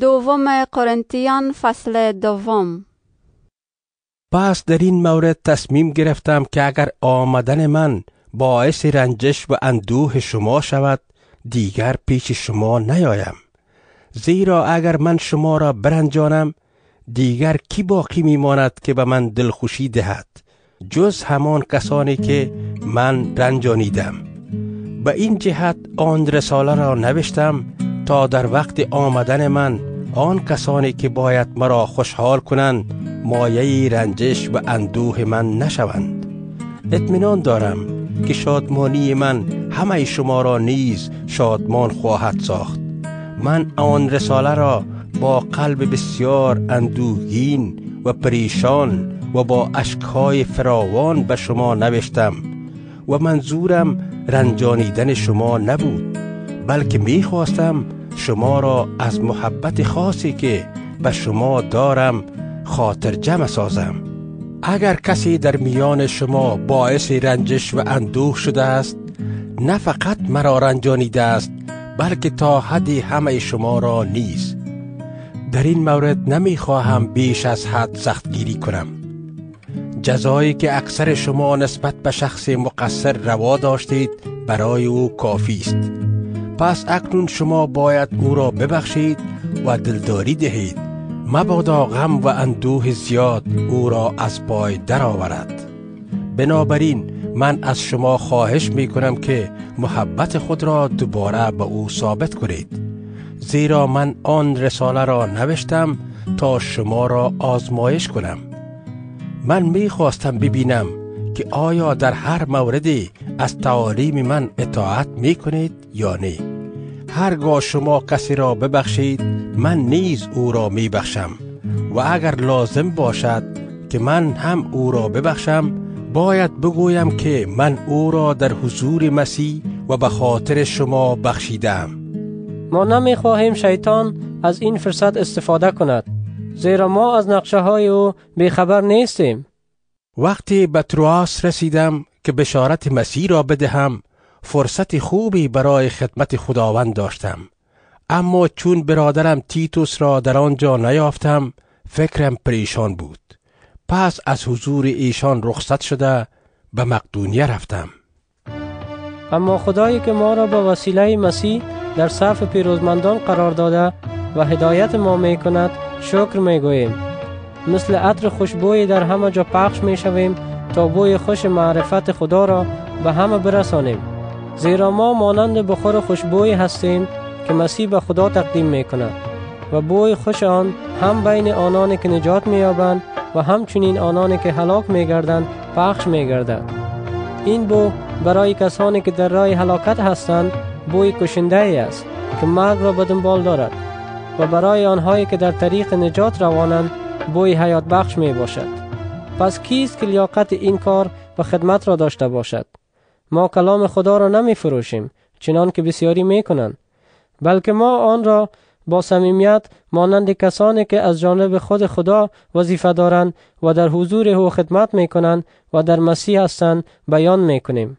دوم قرنتیان فصل دوم. پس در این مورد تصمیم گرفتم که اگر آمدن من باعث رنجش و اندوه شما شود دیگر پیش شما نیایم. زیرا اگر من شما را برنجانم دیگر کی باقی میماند که به من دلخوشی دهد؟ جز همان کسانی که من رنجانیدم. به این جهت آن رساله را نوشتم تا در وقت آمدن من آن کسانی که باید مرا خوشحال کنند مایه رنجش و اندوه من نشوند. اطمینان دارم که شادمانی من همه شما را نیز شادمان خواهد ساخت. من آن رساله را با قلب بسیار اندوهگین و پریشان و با اشکهای فراوان به شما نوشتم و منظورم رنجانیدن شما نبود بلکه می‌خواستم شما را از محبت خاصی که به شما دارم خاطر جمع سازم. اگر کسی در میان شما باعث رنجش و اندوه شده است نه فقط مرا رنجانیده است بلکه تا حدی همه شما را نیز. در این مورد نمی‌خواهم بیش از حد سختگیری کنم. جزایی که اکثر شما نسبت به شخص مقصر روا داشتید برای او کافی است. پس اکنون شما باید او را ببخشید و دلداری دهید. مبادا غم و اندوه زیاد او را از پای درآورد. بنابراین من از شما خواهش می کنم که محبت خود را دوباره به او ثابت کنید. زیرا من آن رساله را نوشتم تا شما را آزمایش کنم. من می خواستم ببینم که آیا در هر موردی از تعالیم من اطاعت می کنید یا نه؟ هرگاه شما کسی را ببخشید من نیز او را می بخشم و اگر لازم باشد که من هم او را ببخشم باید بگویم که من او را در حضور مسیح و به خاطر شما بخشیدم ما نمی خواهیم شیطان از این فرصت استفاده کند زیرا ما از نقشه های او بیخبر نیستیم. وقتی به ترواس رسیدم که بشارت مسیح را بدهم فرصت خوبی برای خدمت خداوند داشتم. اما چون برادرم تیتوس را در آنجا نیافتم فکرم پریشان بود. پس از حضور ایشان رخصت شده به مقدونیه رفتم. اما خدایی که ما را به وسیله مسیح در صف پیروزمندان قرار داده و هدایت ما می کند شکر می گوییم. مثل عطر خوشبوی در همه جا پخش می شویم تا بوی خوش معرفت خدا را به همه برسانیم. زیرا ما مانند بخور خوشبوی هستیم که مسیح به خدا تقدیم می کند و بوی خوش آن هم بین آنانی که نجات می یابند و همچنین آنانی که هلاک می گردند پخش می گردد این بو برای کسانی که در راه هلاکت هستند بوی کشنده ای است که مرگ را به دنبال دارد و برای آنهایی که در طریق نجات روانند بوی حیات بخش می باشد پس کیست که لیاقت این کار و خدمت را داشته باشد؟ ما کلام خدا را نمی فروشیم چنان که بسیاری می کنند بلکه ما آن را با صمیمیت مانند کسانی که از جانب خود خدا وظیفه دارند و در حضور او خدمت می کنند و در مسیح هستند بیان می کنیم